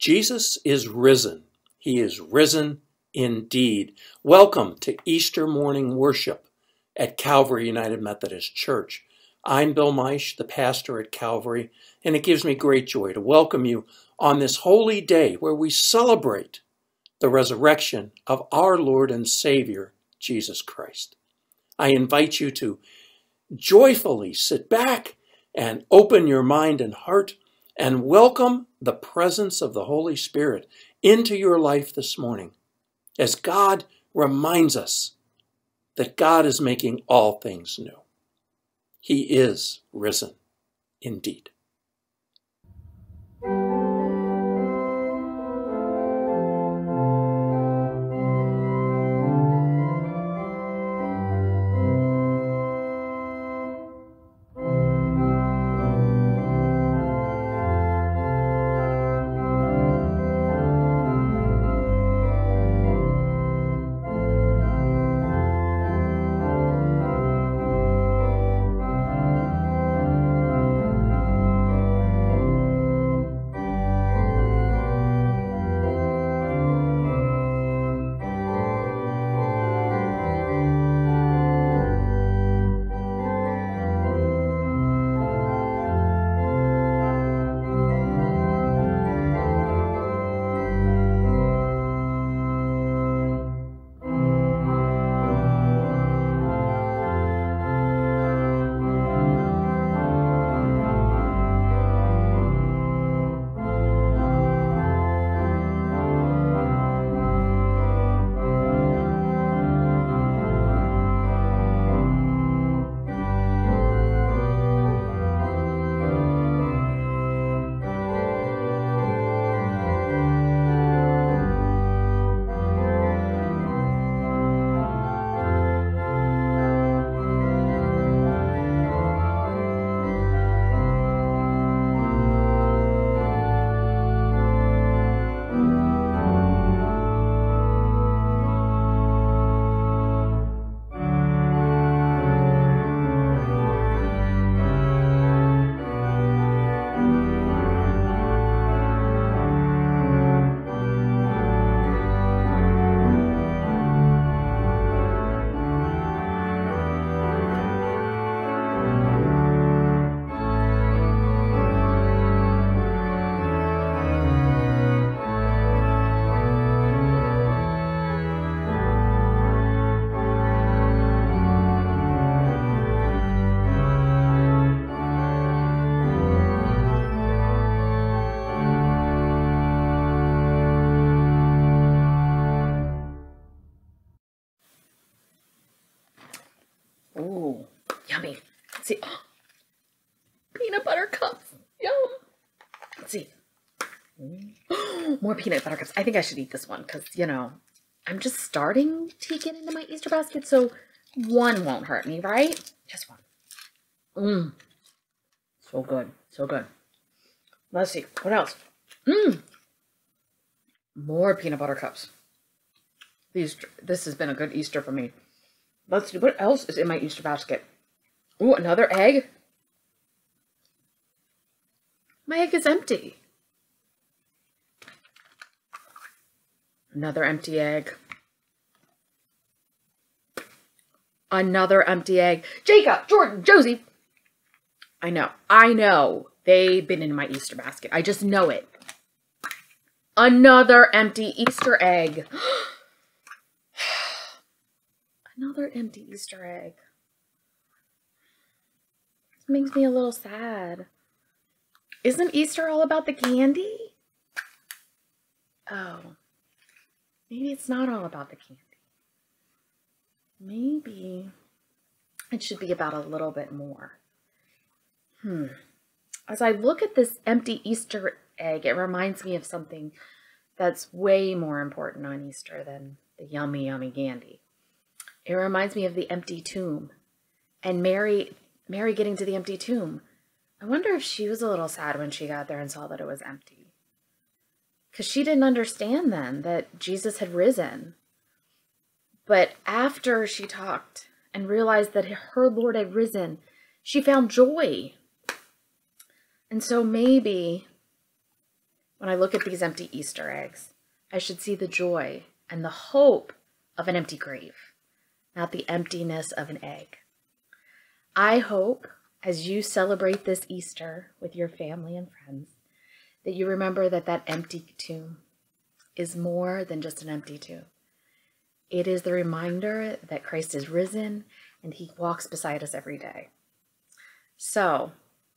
Jesus is risen. He is risen indeed. Welcome to Easter morning worship at Calvary United Methodist Church. I'm Bill Maisch, the pastor at Calvary, and it gives me great joy to welcome you on this holy day where we celebrate the resurrection of our Lord and Savior, Jesus Christ. I invite you to joyfully sit back and open your mind and heart and welcome the presence of the Holy Spirit into your life this morning as God reminds us that God is making all things new. He is risen indeed. Peanut butter cups. I think I should eat this one because, you know, I'm just starting to get into my Easter basket, so one won't hurt me, right? Just one. Mmm. So good. So good. Let's see. What else? Mmm. More peanut butter cups. These. This has been a good Easter for me. Let's see. What else is in my Easter basket? Oh, another egg. My egg is empty. Another empty egg. Another empty egg. Jacob, Jordan, Josie. I know. I know. They've been in my Easter basket. I just know it. Another empty Easter egg. Another empty Easter egg. This makes me a little sad. Isn't Easter all about the candy? Oh. Maybe it's not all about the candy. Maybe it should be about a little bit more. Hmm. As I look at this empty Easter egg, it reminds me of something that's way more important on Easter than the yummy, yummy candy. It reminds me of the empty tomb and Mary, Mary getting to the empty tomb. I wonder if she was a little sad when she got there and saw that it was empty. Because she didn't understand then that Jesus had risen. But after she talked and realized that her Lord had risen, she found joy. And so maybe when I look at these empty Easter eggs, I should see the joy and the hope of an empty grave, not the emptiness of an egg. I hope as you celebrate this Easter with your family and friends that you remember that that empty tomb is more than just an empty tomb. It is the reminder that Christ is risen and he walks beside us every day. So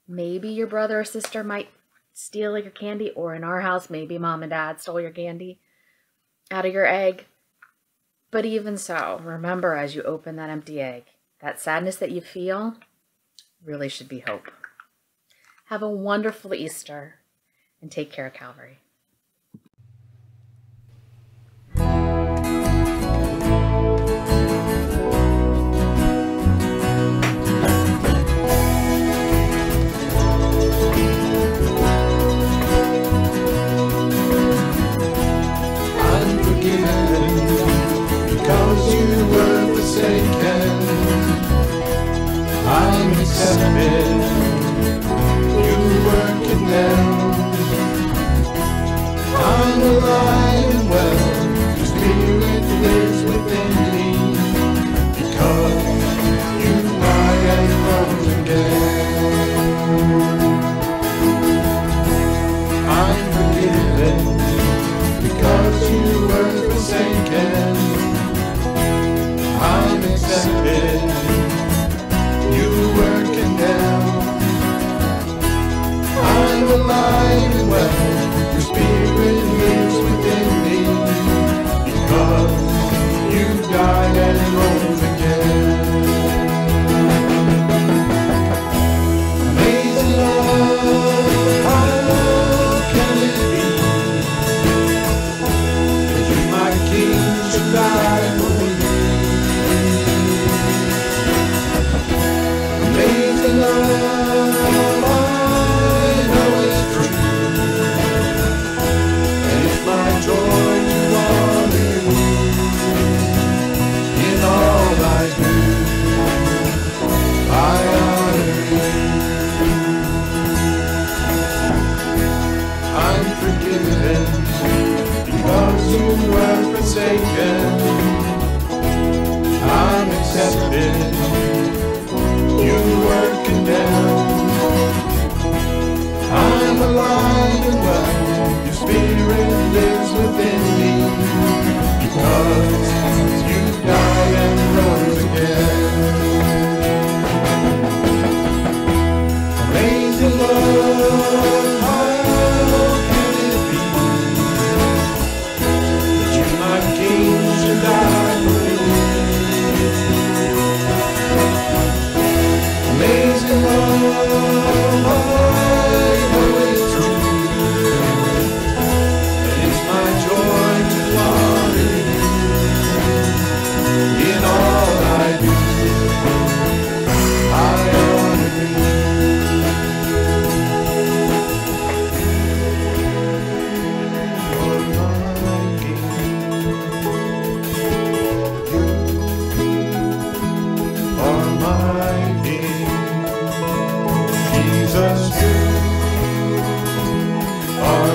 maybe your brother or sister might steal your candy, or in our house, maybe mom and dad stole your candy out of your egg. But even so, remember as you open that empty egg, that sadness that you feel really should be hope. Have a wonderful Easter and take care of Calvary.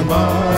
bye.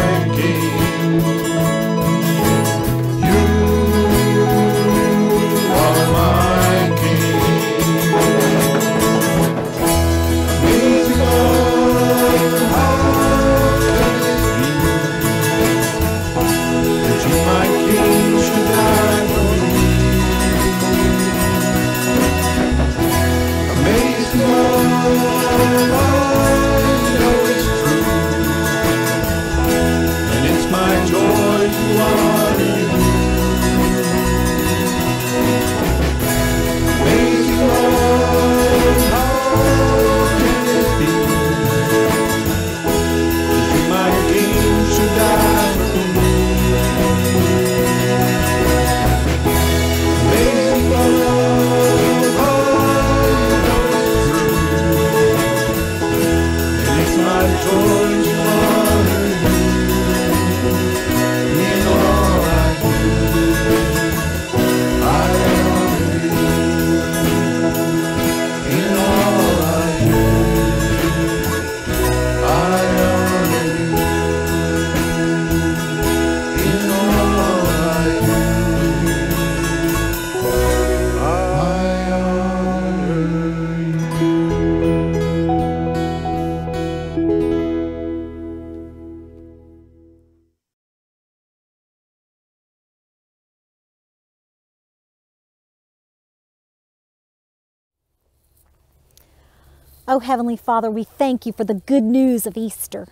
Oh, Heavenly Father, we thank you for the good news of Easter.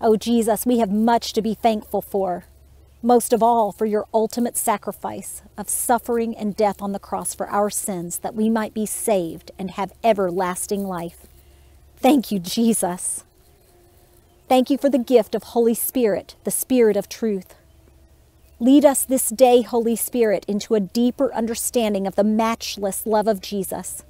Oh, Jesus, we have much to be thankful for. Most of all, for your ultimate sacrifice of suffering and death on the cross for our sins, that we might be saved and have everlasting life. Thank you, Jesus. Thank you for the gift of Holy Spirit, the Spirit of truth. Lead us this day, Holy Spirit, into a deeper understanding of the matchless love of Jesus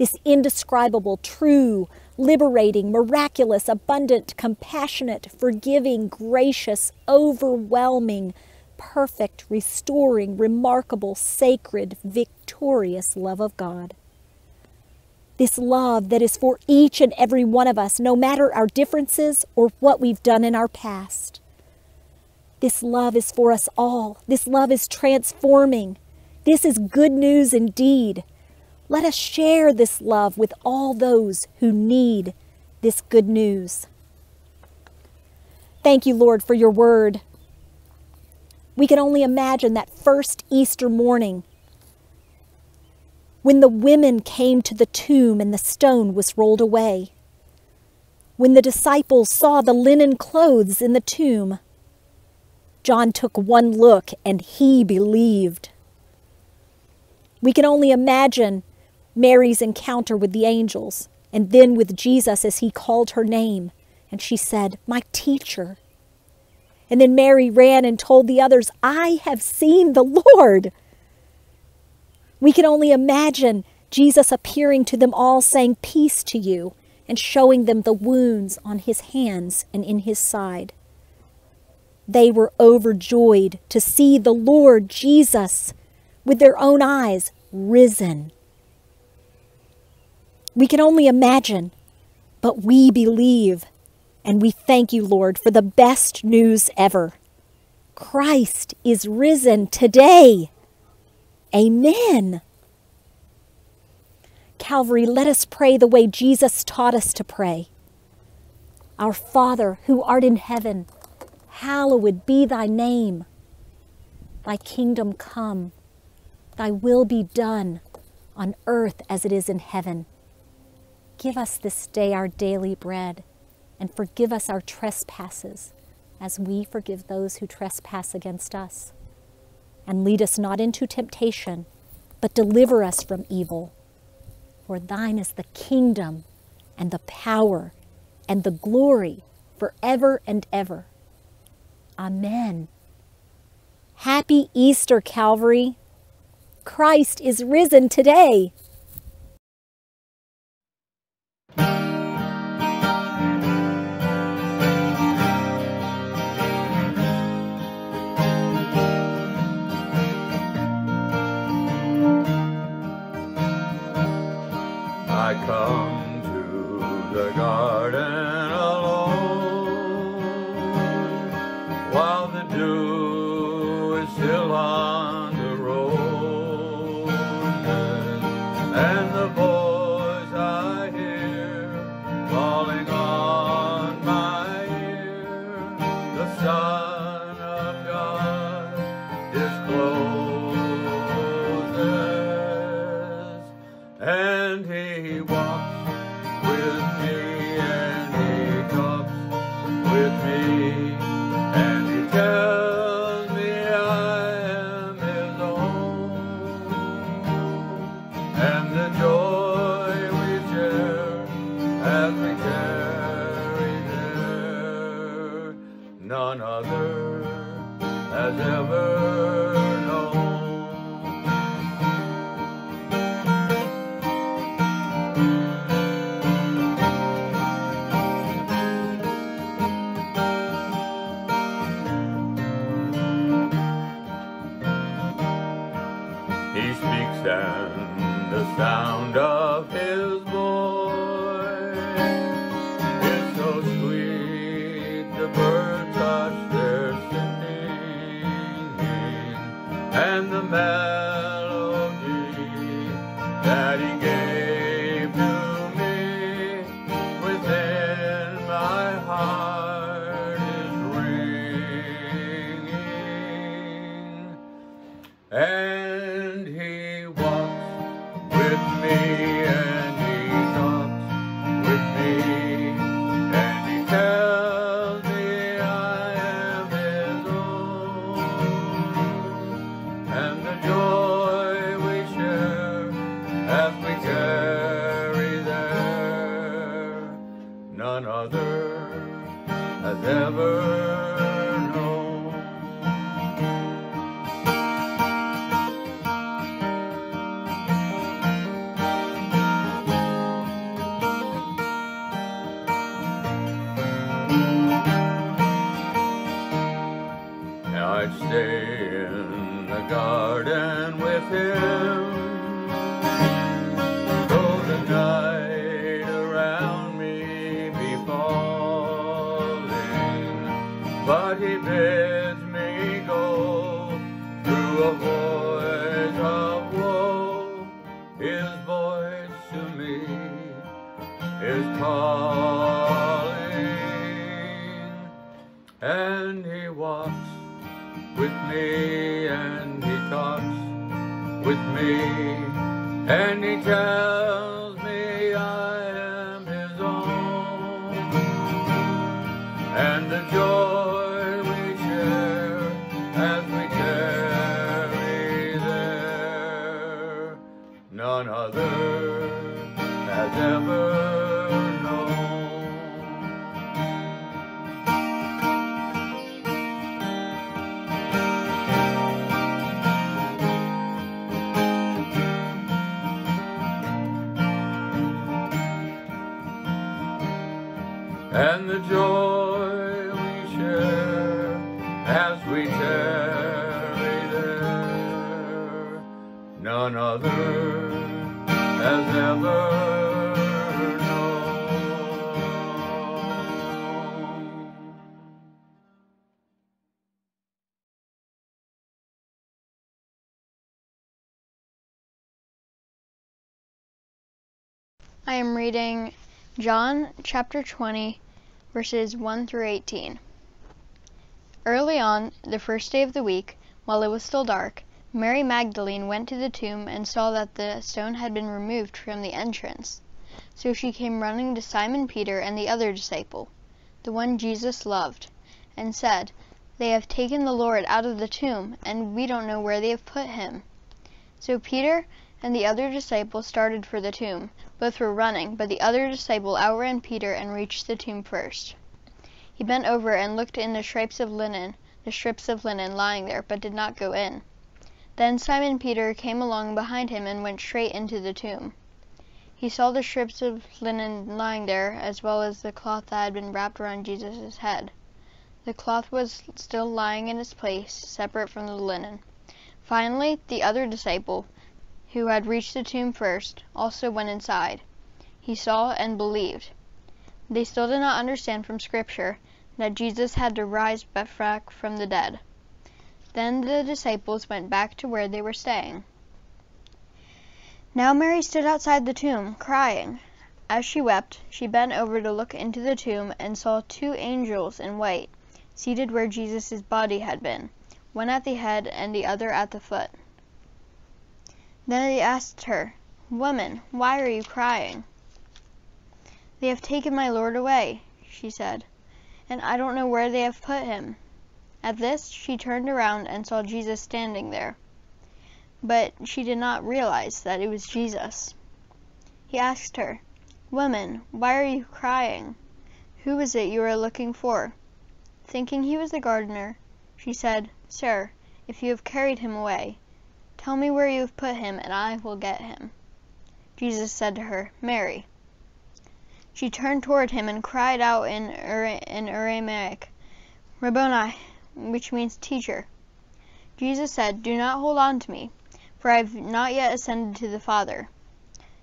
this indescribable, true, liberating, miraculous, abundant, compassionate, forgiving, gracious, overwhelming, perfect, restoring, remarkable, sacred, victorious love of God. This love that is for each and every one of us, no matter our differences or what we've done in our past. This love is for us all. This love is transforming. This is good news indeed. Let us share this love with all those who need this good news. Thank you, Lord, for your word. We can only imagine that first Easter morning when the women came to the tomb and the stone was rolled away. When the disciples saw the linen clothes in the tomb, John took one look and he believed. We can only imagine Mary's encounter with the angels, and then with Jesus as he called her name. And she said, My teacher. And then Mary ran and told the others, I have seen the Lord. We can only imagine Jesus appearing to them all, saying, Peace to you, and showing them the wounds on his hands and in his side. They were overjoyed to see the Lord Jesus with their own eyes risen we can only imagine, but we believe. And we thank you, Lord, for the best news ever. Christ is risen today. Amen. Calvary, let us pray the way Jesus taught us to pray. Our Father, who art in heaven, hallowed be thy name. Thy kingdom come, thy will be done on earth as it is in heaven. Give us this day our daily bread, and forgive us our trespasses, as we forgive those who trespass against us. And lead us not into temptation, but deliver us from evil. For thine is the kingdom, and the power, and the glory forever and ever. Amen. Happy Easter, Calvary! Christ is risen today. call. In the garden with him. Though the night around me be falling, but he bids me go through a voice of woe. His voice to me is calling, and he walks me and he talks with me and he tells I am reading John chapter 20, verses 1 through 18. Early on, the first day of the week, while it was still dark, Mary Magdalene went to the tomb and saw that the stone had been removed from the entrance. So she came running to Simon Peter and the other disciple, the one Jesus loved, and said, They have taken the Lord out of the tomb, and we don't know where they have put him. So Peter and the other disciple started for the tomb. Both were running, but the other disciple outran Peter and reached the tomb first. He bent over and looked in the strips of linen, the strips of linen lying there, but did not go in. Then Simon Peter came along behind him and went straight into the tomb. He saw the strips of linen lying there, as well as the cloth that had been wrapped around Jesus' head. The cloth was still lying in its place, separate from the linen. Finally, the other disciple, who had reached the tomb first, also went inside. He saw and believed. They still did not understand from Scripture that Jesus had to rise back from the dead. Then the disciples went back to where they were staying. Now Mary stood outside the tomb, crying. As she wept, she bent over to look into the tomb and saw two angels in white, seated where Jesus' body had been, one at the head and the other at the foot. Then they asked her, Woman, why are you crying? They have taken my Lord away, she said, and I don't know where they have put him. At this she turned around and saw Jesus standing there. But she did not realize that it was Jesus. He asked her, Woman, why are you crying? Who is it you are looking for? Thinking he was the gardener, she said, Sir, if you have carried him away, tell me where you have put him, and I will get him. Jesus said to her, Mary. She turned toward him and cried out in, Aramaic, Rabboni, which means teacher. Jesus said, Do not hold on to me, for I have not yet ascended to the Father.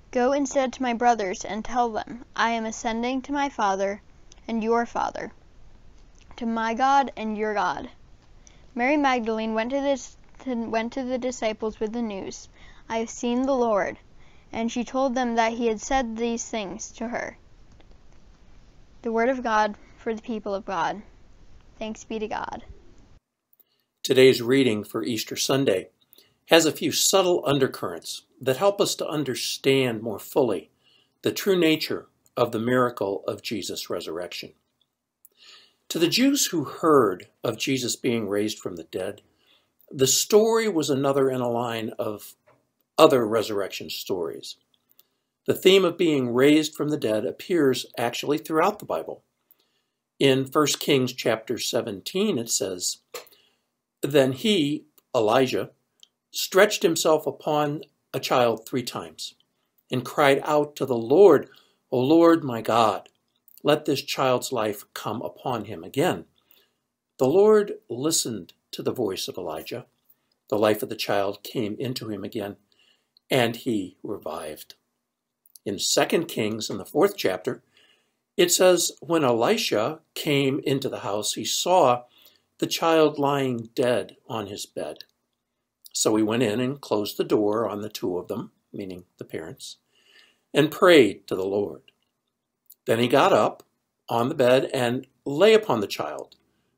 Go instead to my brothers and tell them, I am ascending to my Father and your Father, to my God and your God. Mary Magdalene went to, this, to, went to the disciples with the news, I have seen the Lord, and she told them that he had said these things to her. The Word of God for the people of God. Thanks be to God. Today's reading for Easter Sunday has a few subtle undercurrents that help us to understand more fully the true nature of the miracle of Jesus' resurrection. To the Jews who heard of Jesus being raised from the dead, the story was another in a line of other resurrection stories. The theme of being raised from the dead appears actually throughout the Bible. In 1 Kings chapter 17, it says, Then he, Elijah, stretched himself upon a child three times and cried out to the Lord, O Lord my God, let this child's life come upon him again. The Lord listened to the voice of Elijah. The life of the child came into him again, and he revived. In 2 Kings, in the fourth chapter, it says, When Elisha came into the house, he saw the child lying dead on his bed. So he went in and closed the door on the two of them, meaning the parents, and prayed to the Lord. Then he got up on the bed and lay upon the child,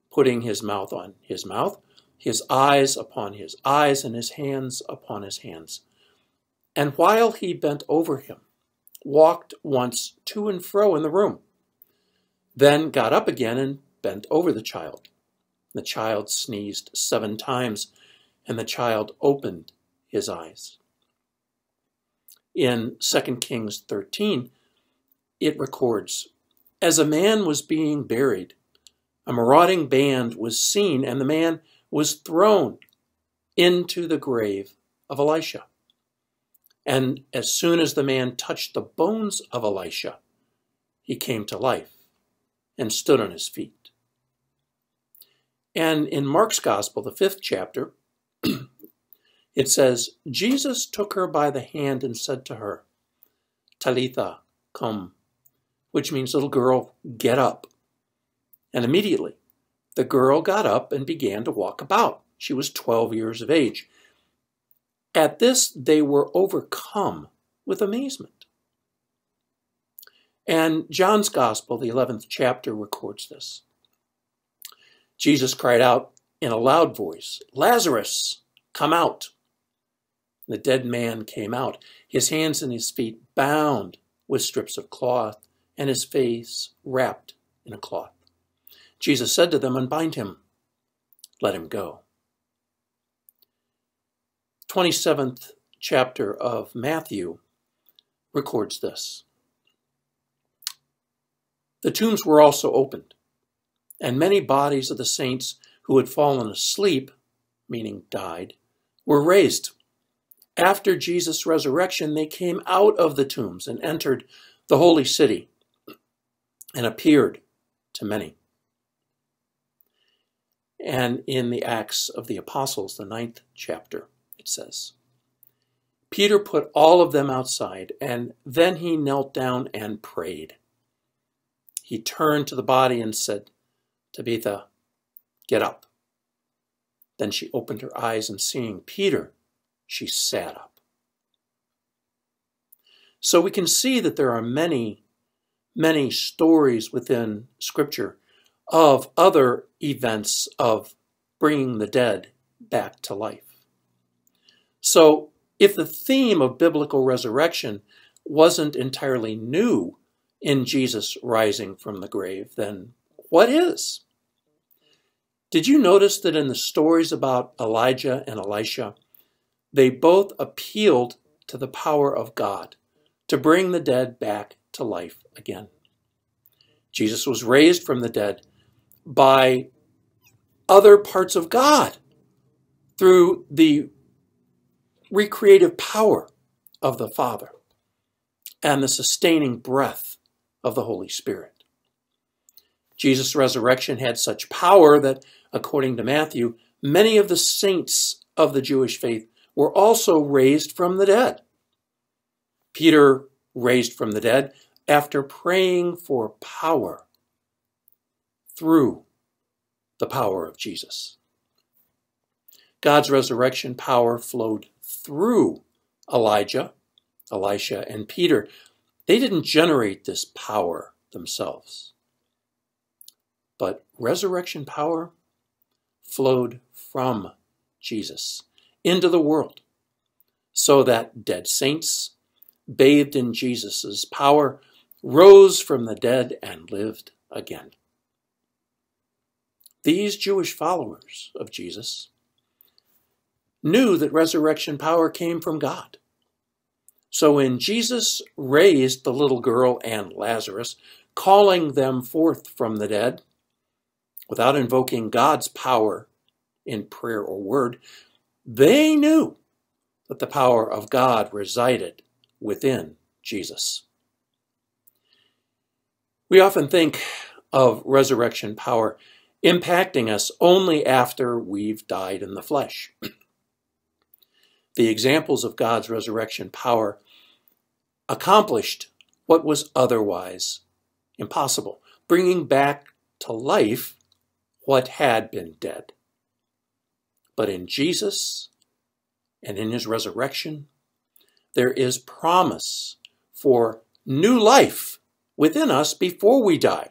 putting his mouth on his mouth, his eyes upon his eyes, and his hands upon his hands. And while he bent over him, walked once to and fro in the room, then got up again and bent over the child. The child sneezed seven times, and the child opened his eyes. In 2 Kings 13, it records As a man was being buried, a marauding band was seen, and the man was thrown into the grave of Elisha. And as soon as the man touched the bones of Elisha, he came to life and stood on his feet. And in Mark's Gospel, the fifth chapter, it says, Jesus took her by the hand and said to her, Talitha, come, which means, little girl, get up. And immediately the girl got up and began to walk about. She was 12 years of age. At this, they were overcome with amazement. And John's Gospel, the 11th chapter, records this. Jesus cried out in a loud voice, Lazarus, come out. The dead man came out, his hands and his feet bound with strips of cloth, and his face wrapped in a cloth. Jesus said to them, Unbind him, let him go. 27th chapter of Matthew records this. The tombs were also opened, and many bodies of the saints who had fallen asleep, meaning died, were raised. After Jesus' resurrection, they came out of the tombs and entered the holy city and appeared to many. And in the Acts of the Apostles, the ninth chapter, it says, Peter put all of them outside, and then he knelt down and prayed. He turned to the body and said, Tabitha, get up. Then she opened her eyes, and seeing Peter, she sat up. So we can see that there are many, many stories within Scripture of other events of bringing the dead back to life. So, if the theme of biblical resurrection wasn't entirely new in Jesus rising from the grave, then what is? Did you notice that in the stories about Elijah and Elisha, they both appealed to the power of God to bring the dead back to life again? Jesus was raised from the dead by other parts of God through the recreative power of the Father and the sustaining breath of the Holy Spirit. Jesus' resurrection had such power that, according to Matthew, many of the saints of the Jewish faith were also raised from the dead. Peter raised from the dead after praying for power through the power of Jesus. God's resurrection power flowed through Elijah, Elisha, and Peter. They didn't generate this power themselves. But resurrection power flowed from Jesus into the world so that dead saints, bathed in Jesus' power, rose from the dead and lived again. These Jewish followers of Jesus knew that resurrection power came from God. So when Jesus raised the little girl and Lazarus, calling them forth from the dead, without invoking God's power in prayer or word, they knew that the power of God resided within Jesus. We often think of resurrection power impacting us only after we've died in the flesh. the examples of God's resurrection power accomplished what was otherwise impossible, bringing back to life what had been dead. But in Jesus and in his resurrection, there is promise for new life within us before we die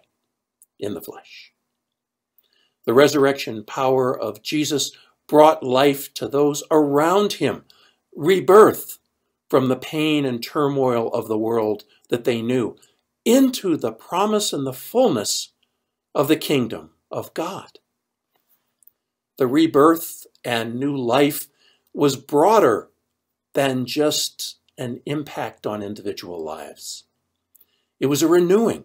in the flesh. The resurrection power of Jesus brought life to those around him, rebirth from the pain and turmoil of the world that they knew, into the promise and the fullness of the kingdom of God. The rebirth and new life was broader than just an impact on individual lives. It was a renewing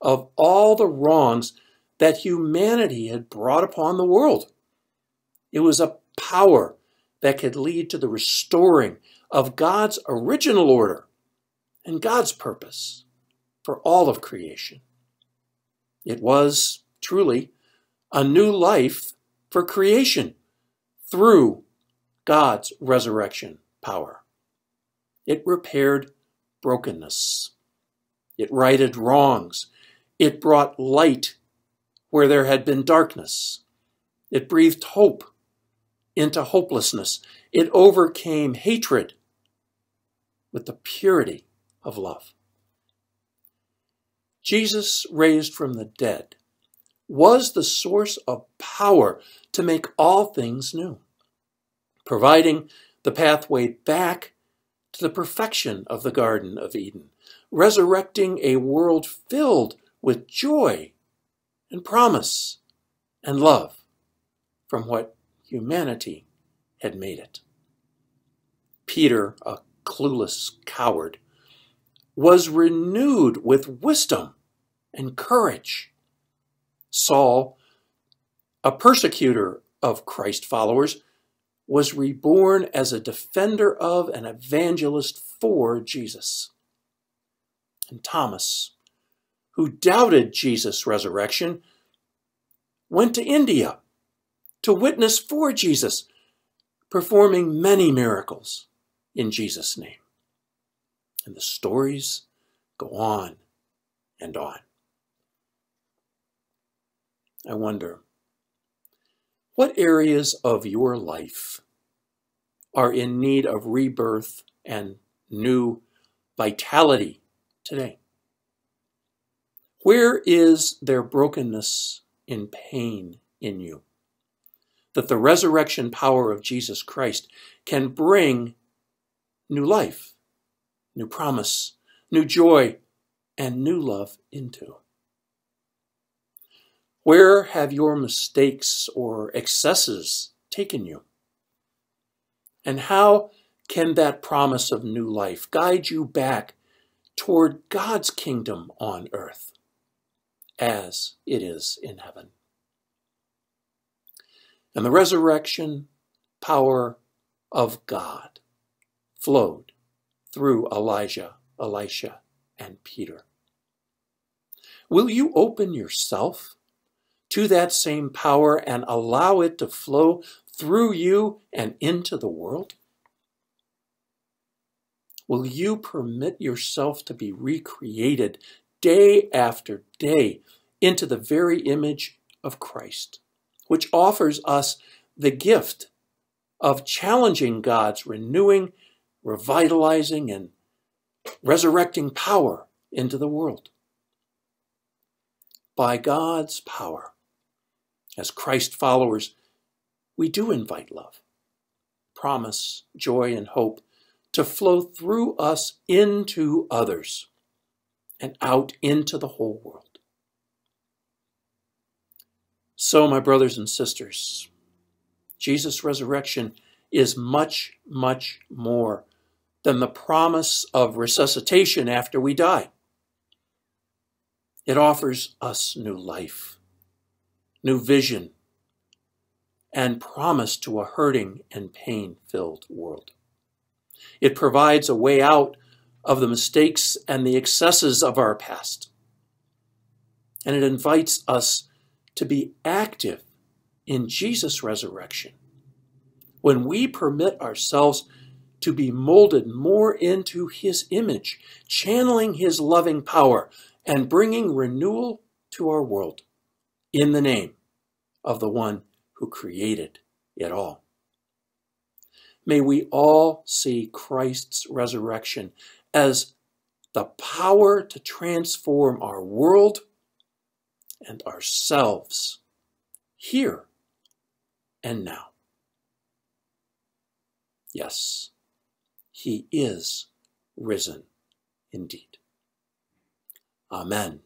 of all the wrongs that humanity had brought upon the world. It was a power that could lead to the restoring of God's original order and God's purpose for all of creation. It was truly a new life for creation through God's resurrection power. It repaired brokenness. It righted wrongs. It brought light where there had been darkness. It breathed hope into hopelessness. It overcame hatred with the purity of love. Jesus, raised from the dead, was the source of power to make all things new, providing the pathway back to the perfection of the Garden of Eden, resurrecting a world filled with joy and promise and love from what humanity had made it. Peter, a clueless coward, was renewed with wisdom and courage. Saul, a persecutor of Christ followers, was reborn as a defender of and evangelist for Jesus. And Thomas, who doubted Jesus' resurrection, went to India to witness for Jesus, performing many miracles in Jesus' name. And the stories go on and on. I wonder, what areas of your life are in need of rebirth and new vitality today? Where is there brokenness and pain in you? That the resurrection power of Jesus Christ can bring new life, new promise, new joy, and new love into. Where have your mistakes or excesses taken you? And how can that promise of new life guide you back toward God's kingdom on earth? As it is in heaven. And the resurrection power of God flowed through Elijah, Elisha, and Peter. Will you open yourself to that same power and allow it to flow through you and into the world? Will you permit yourself to be recreated day after day into the very image of Christ, which offers us the gift of challenging God's renewing, revitalizing, and resurrecting power into the world. By God's power, as Christ followers, we do invite love, promise, joy, and hope to flow through us into others and out into the whole world. So, my brothers and sisters, Jesus' resurrection is much, much more than the promise of resuscitation after we die. It offers us new life, new vision, and promise to a hurting and pain filled world. It provides a way out of the mistakes and the excesses of our past. And it invites us to be active in Jesus' resurrection. When we permit ourselves to be molded more into his image, channeling his loving power and bringing renewal to our world in the name of the one who created it all. May we all see Christ's resurrection as the power to transform our world and ourselves here and now. Yes, he is risen indeed. Amen.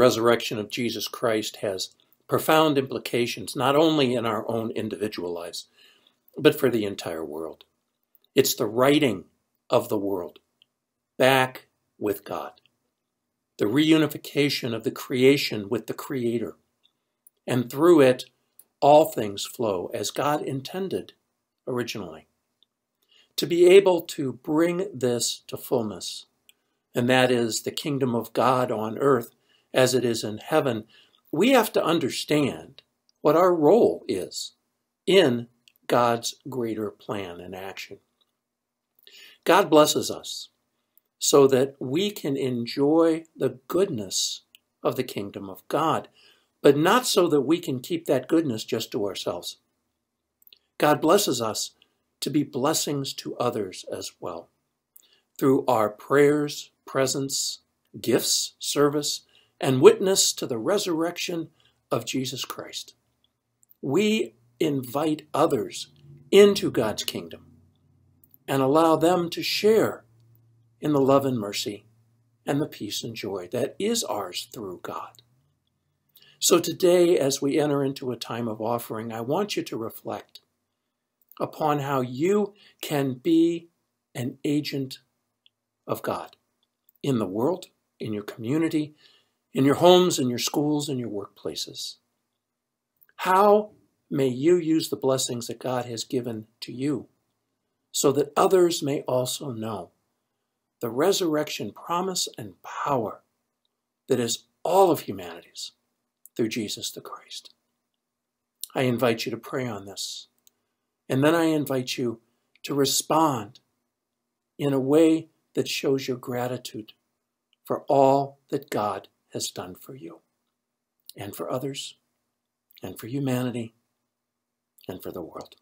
Resurrection of Jesus Christ has profound implications, not only in our own individual lives, but for the entire world. It's the righting of the world back with God, the reunification of the creation with the Creator, and through it, all things flow as God intended originally. To be able to bring this to fullness, and that is the kingdom of God on earth as it is in heaven, we have to understand what our role is in God's greater plan and action. God blesses us so that we can enjoy the goodness of the kingdom of God, but not so that we can keep that goodness just to ourselves. God blesses us to be blessings to others as well through our prayers, presence, gifts, service, and witness to the resurrection of Jesus Christ. We invite others into God's kingdom and allow them to share in the love and mercy and the peace and joy that is ours through God. So today, as we enter into a time of offering, I want you to reflect upon how you can be an agent of God in the world, in your community, in your homes, in your schools, in your workplaces. How may you use the blessings that God has given to you so that others may also know the resurrection promise and power that is all of humanity's through Jesus the Christ. I invite you to pray on this. And then I invite you to respond in a way that shows your gratitude for all that God has done for you and for others and for humanity and for the world.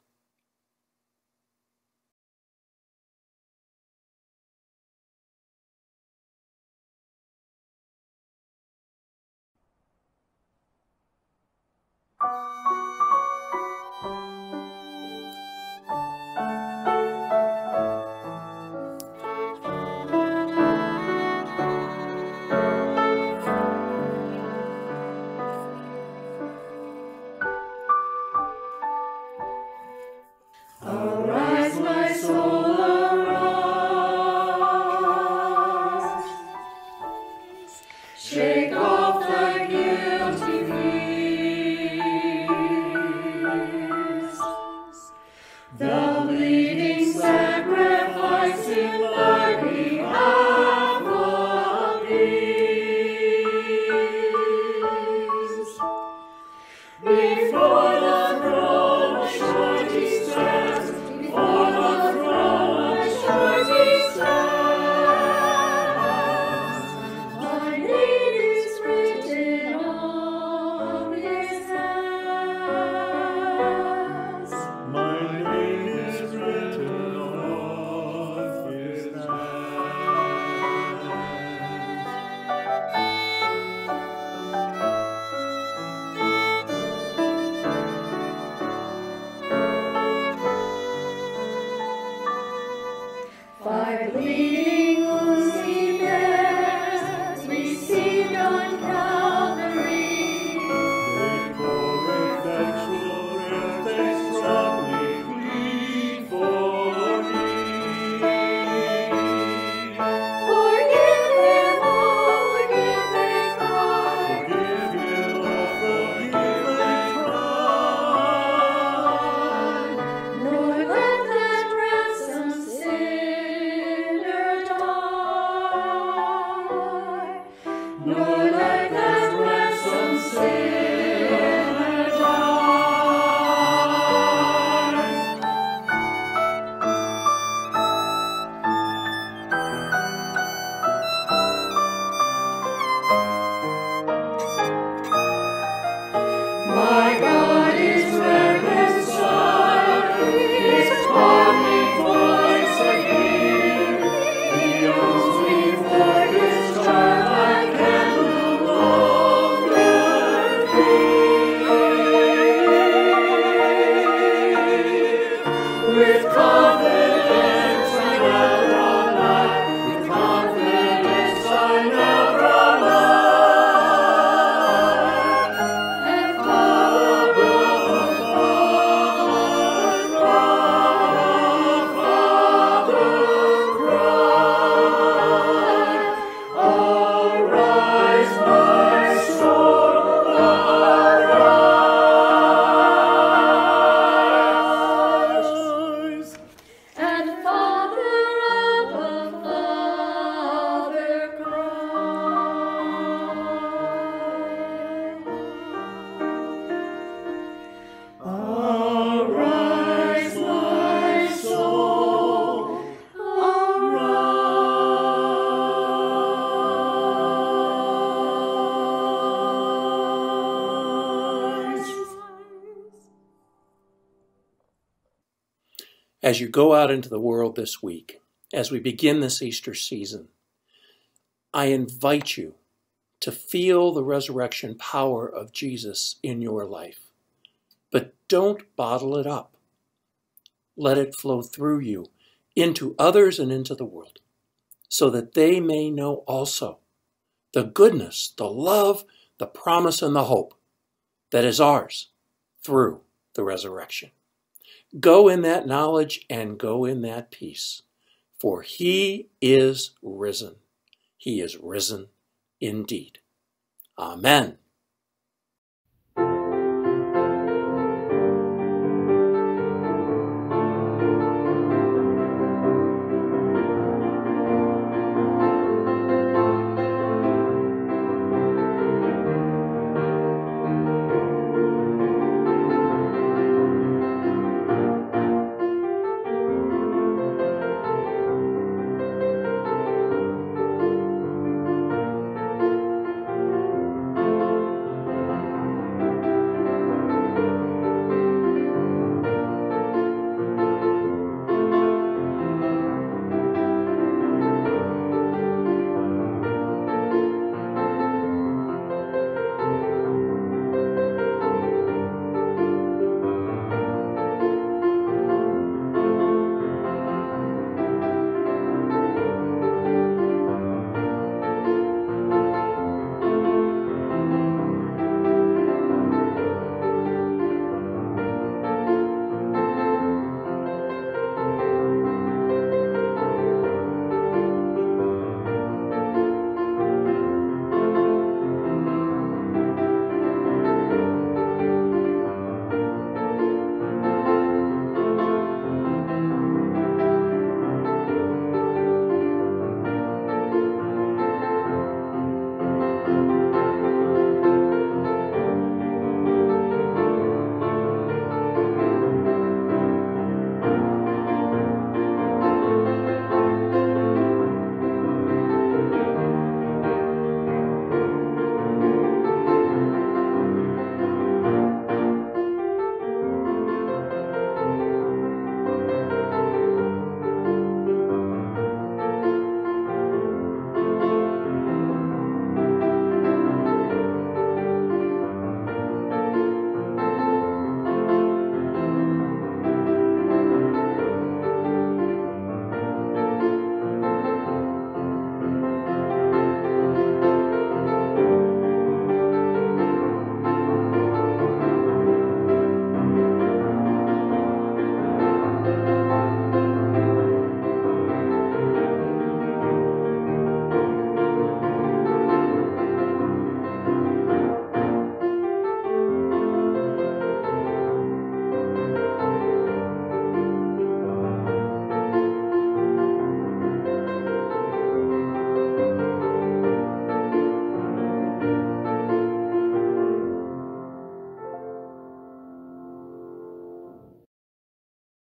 As you go out into the world this week, as we begin this Easter season, I invite you to feel the resurrection power of Jesus in your life. But don't bottle it up. Let it flow through you into others and into the world so that they may know also the goodness, the love, the promise, and the hope that is ours through the resurrection. Go in that knowledge and go in that peace, for he is risen. He is risen indeed. Amen.